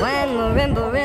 When marimba